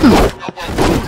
Hmm.